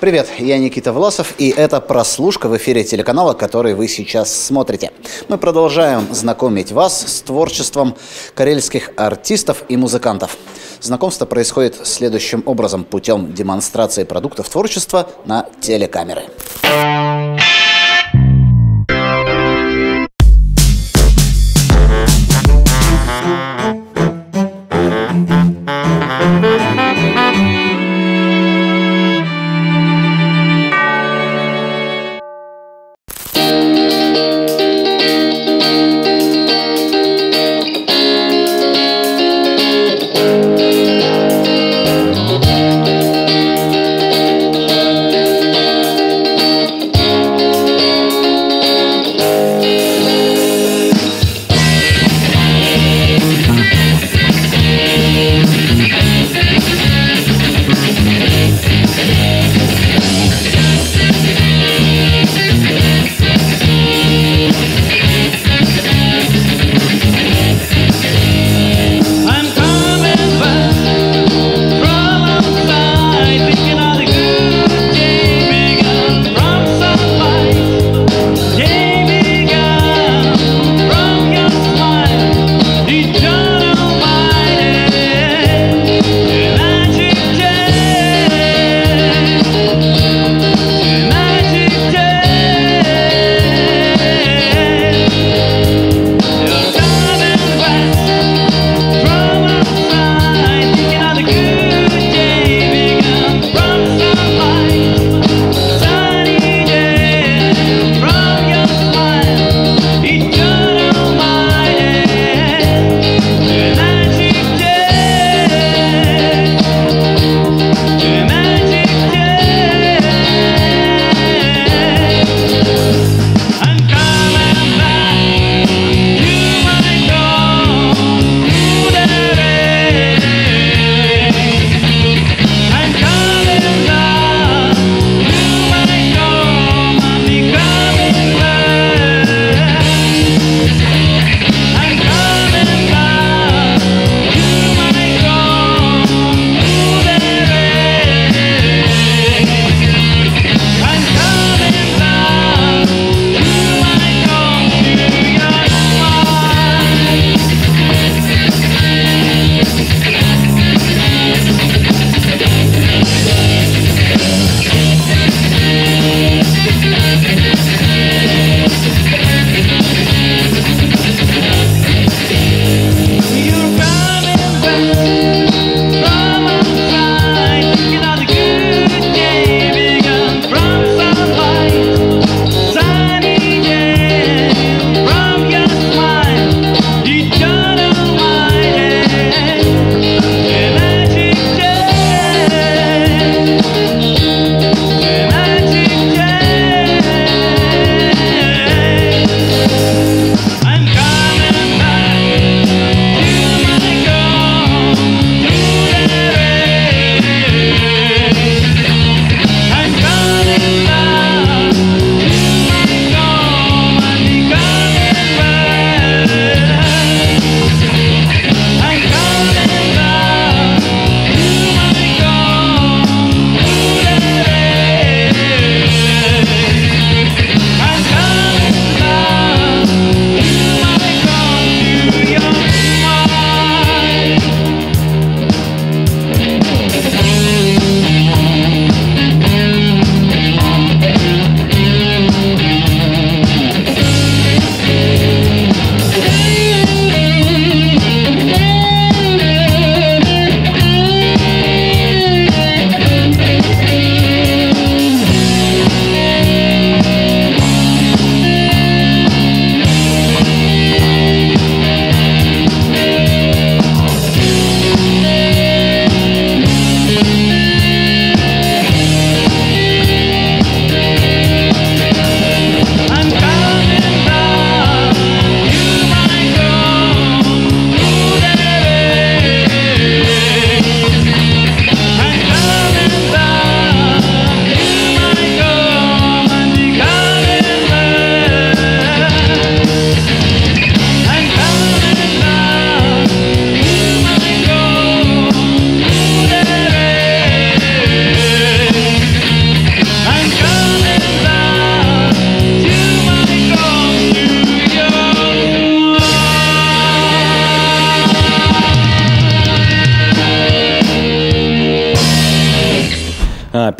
Привет, я Никита Власов, и это прослушка в эфире телеканала, который вы сейчас смотрите. Мы продолжаем знакомить вас с творчеством карельских артистов и музыкантов. Знакомство происходит следующим образом путем демонстрации продуктов творчества на телекамеры. А,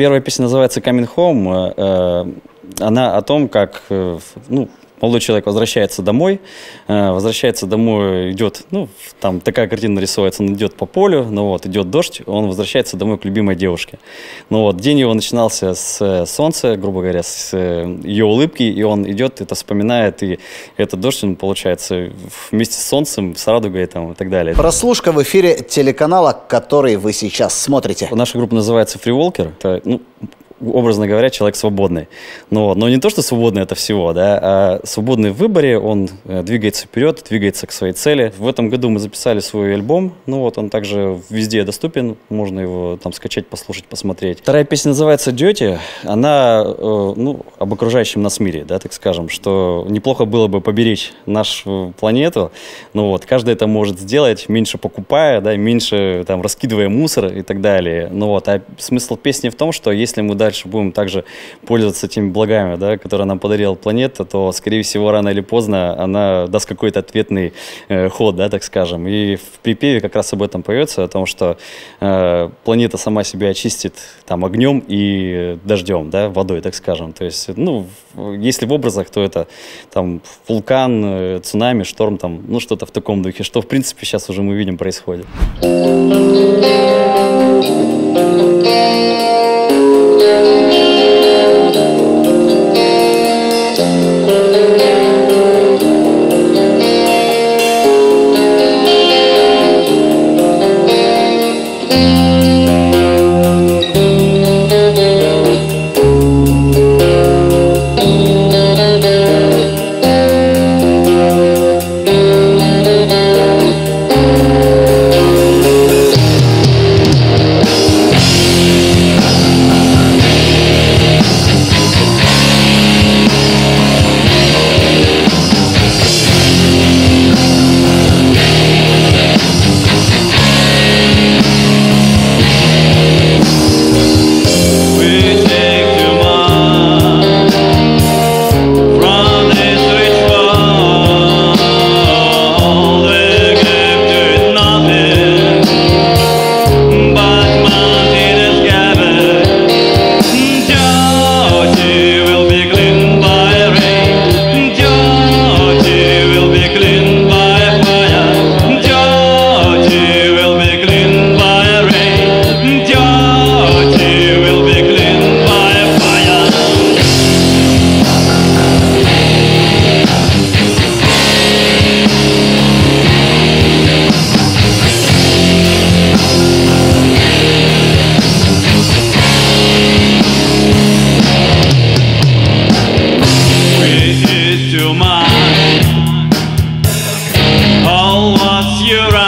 первая песня называется «Coming Home». Э, она о том, как ну, молодой человек возвращается домой, э, возвращается домой, идет, ну, там такая картина нарисуется, он идет по полю, ну вот, идет дождь, он возвращается домой к любимой девушке. Ну вот, день его начинался с э, солнца, грубо говоря, с э, ее улыбки, и он идет, это вспоминает, и этот дождь, он, получается, вместе с солнцем, с радугой там, и так далее. Прослушка в эфире телеканала, который вы сейчас смотрите. Наша группа называется Free Walker. Это, ну, образно говоря, человек свободный. Но, но не то, что свободный это всего, да, а свободный в выборе, он э, двигается вперед, двигается к своей цели. В этом году мы записали свой альбом, ну вот, он также везде доступен, можно его там скачать, послушать, посмотреть. Вторая песня называется «Дети», она, э, ну, об окружающем нас мире, да, так скажем, что неплохо было бы поберечь нашу планету, ну вот, каждый это может сделать, меньше покупая, да, меньше там раскидывая мусор и так далее, ну вот, а смысл песни в том, что если мы дальше дальше будем также пользоваться теми благами, да, которые нам подарила планета, то, скорее всего, рано или поздно она даст какой-то ответный э, ход, да, так скажем. И в припеве как раз об этом поется, о том, что э, планета сама себя очистит там огнем и дождем, да, водой, так скажем. То есть, ну, если в образах, то это там вулкан, э, цунами, шторм, там, ну, что-то в таком духе, что, в принципе, сейчас уже мы видим происходит. All was your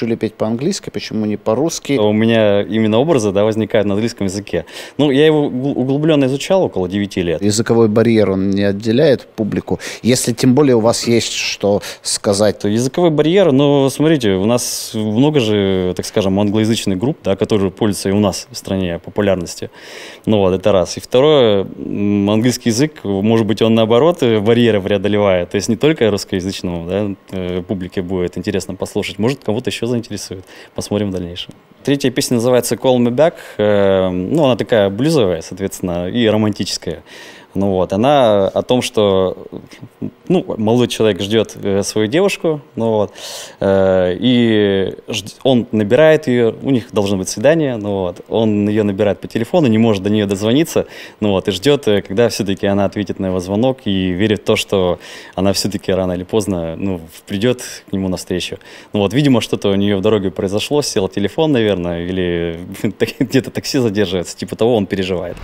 решили петь по-английски, почему не по-русски? У меня именно образы да, возникают на английском языке. Ну, я его углубленно изучал около 9 лет. Языковой барьер, он не отделяет публику? Если тем более у вас есть что сказать. То языковой барьер, ну, смотрите, у нас много же, так скажем, англоязычных групп, да, которые пользуются и у нас в стране популярностью. Ну вот, это раз. И второе, английский язык, может быть, он наоборот барьеры преодолевает. То есть не только русскоязычному да, э, публике будет интересно послушать, может, кого-то еще заинтересует. Посмотрим в дальнейшем. Третья песня называется Call Me Back. Э, ну, она такая блюзовая, соответственно, и романтическая. Ну вот, она о том, что ну, молодой человек ждет э, свою девушку, ну вот, э, и он набирает ее, у них должно быть свидание, ну вот, он ее набирает по телефону, не может до нее дозвониться, ну вот, и ждет, э, когда все-таки она ответит на его звонок и верит в то, что она все-таки рано или поздно, ну, придет к нему навстречу. Ну вот, видимо, что-то у нее в дороге произошло, сел телефон, наверное, или где-то такси задерживается, типа того он переживает.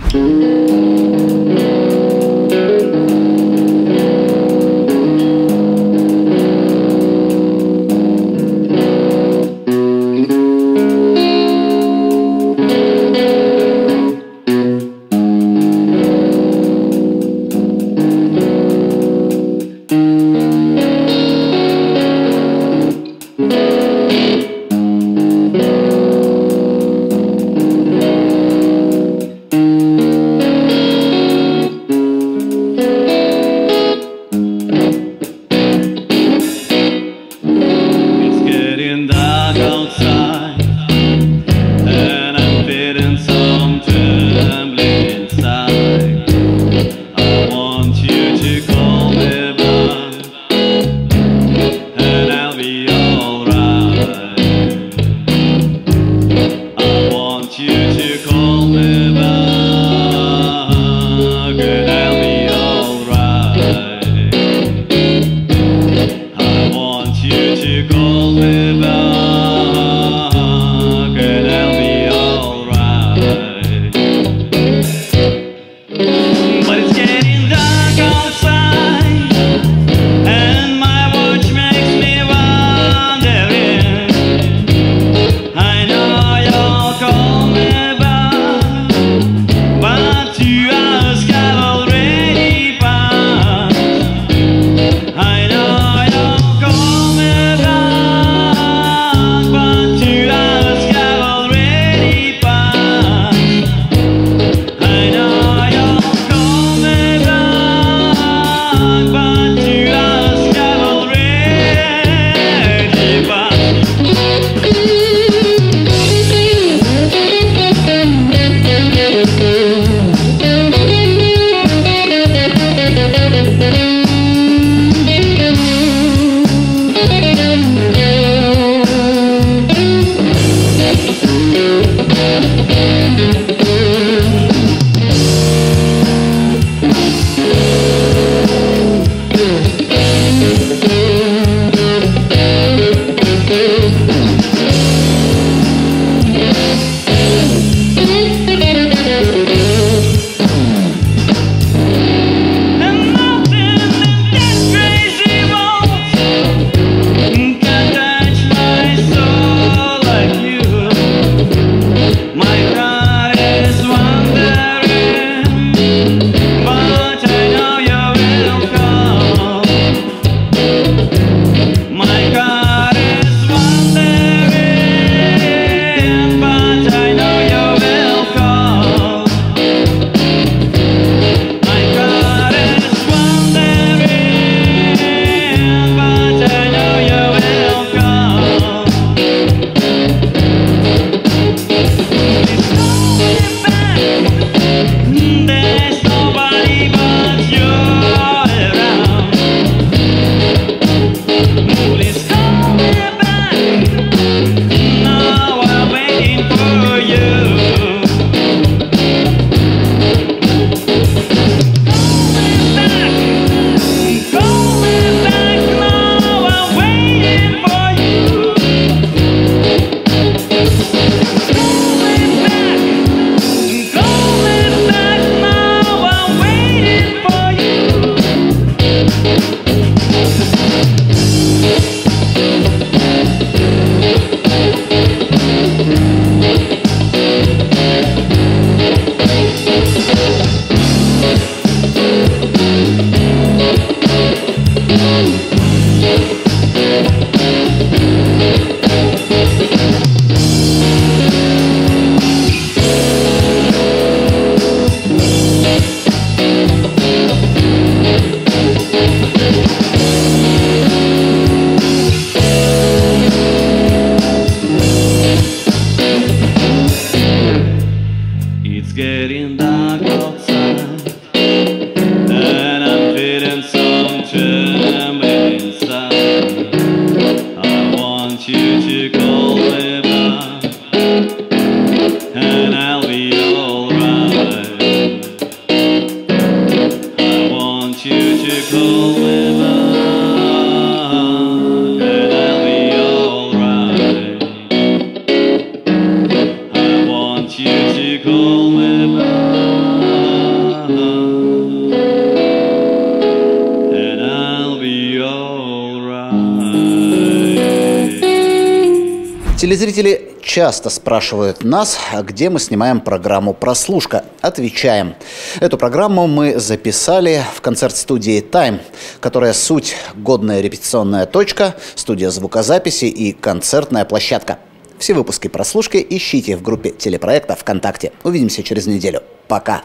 Телезрители часто спрашивают нас, а где мы снимаем программу «Прослушка». Отвечаем. Эту программу мы записали в концерт-студии «Тайм», которая суть годная репетиционная точка, студия звукозаписи и концертная площадка. Все выпуски «Прослушки» ищите в группе телепроекта ВКонтакте. Увидимся через неделю. Пока.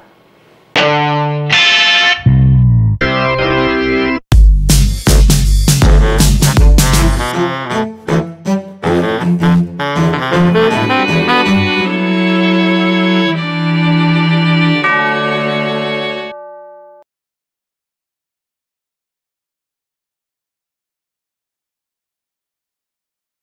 Thank